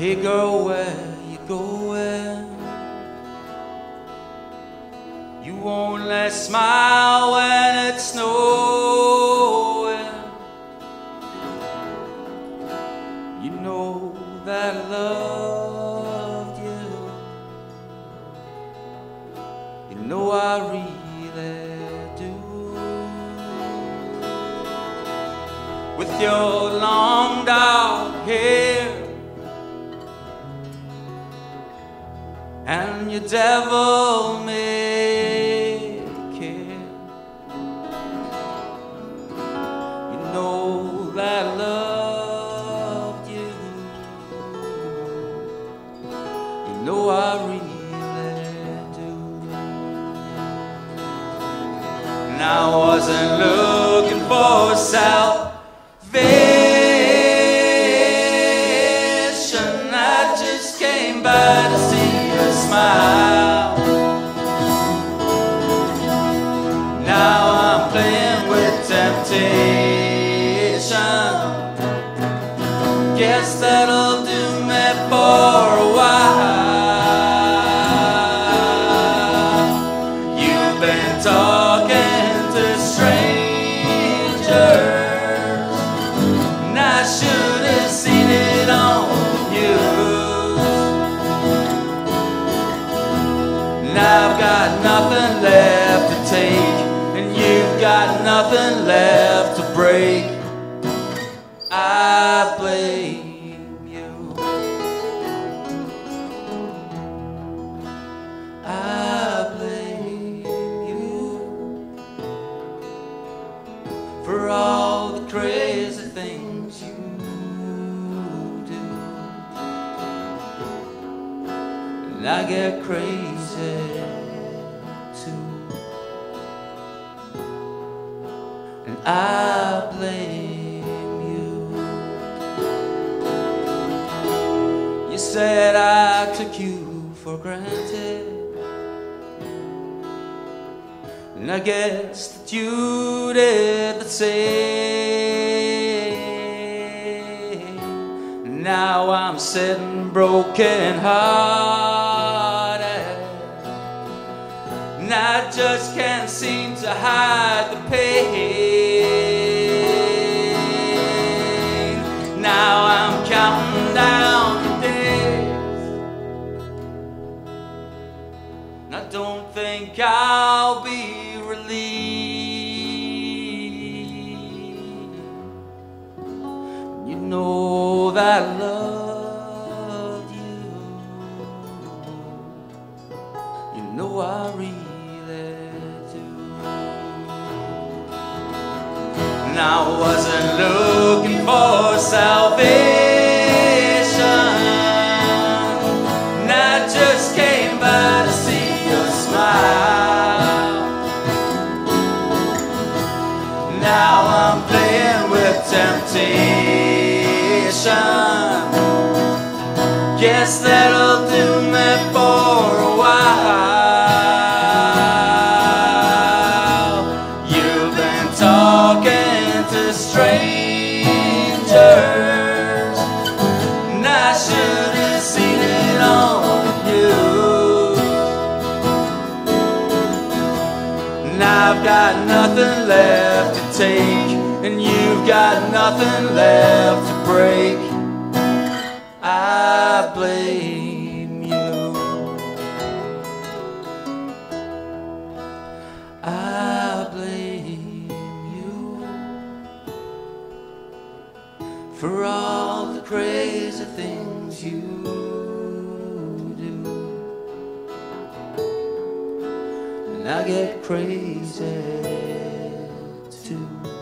Hey girl, where you going? You won't smile when it's snowing. You know that I loved you. You know I really do. With your long dark hair and your devil may care. You know that I loved you. You know I really do. And I wasn't looking for salvation. Smile. Now I'm playing with temptation. Guess that'll got nothing left to take, and you've got nothing left to break. I blame you. I blame you for all the crazy things you do. And I get crazy too. And I blame you. You said I took you for granted. And I guess that you did the same. Now I'm sitting broken hearted. And I just can't seem to hide the pain. Now I'm counting down the days. And I don't think I'll be relieved. You know that know I really I wasn't looking for salvation. I just came by to see your smile. Now I'm playing with temptation. Guess that'll do to strangers, and I should have seen it on you. And I've got nothing left to take, and you've got nothing left to break. I blame for all the crazy things you do. And I get crazy too.